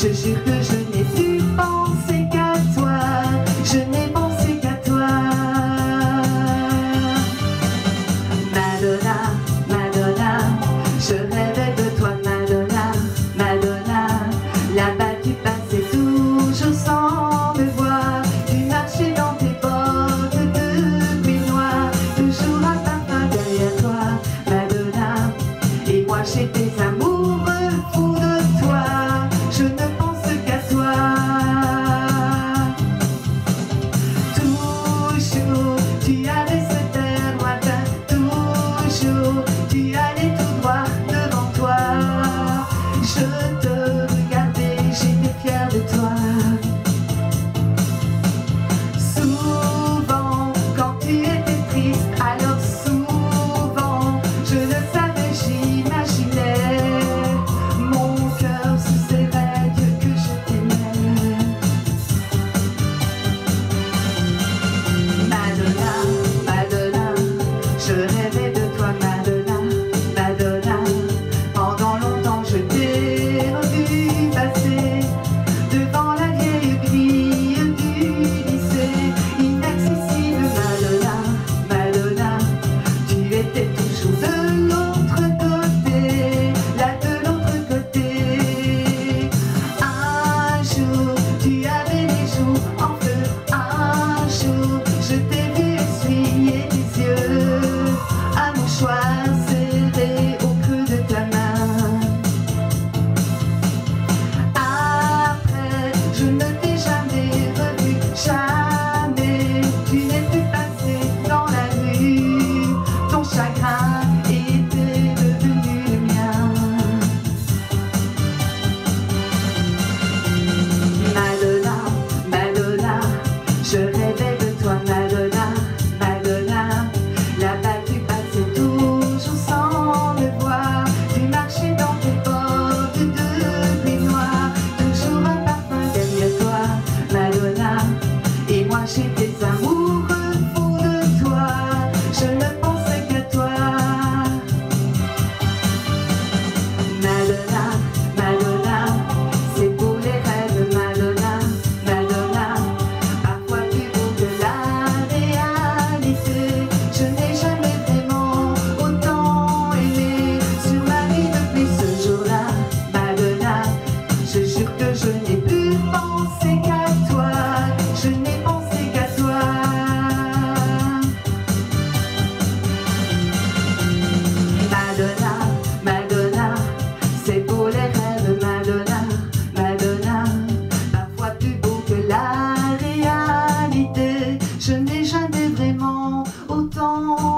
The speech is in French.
真心 a gente j'avais vraiment autant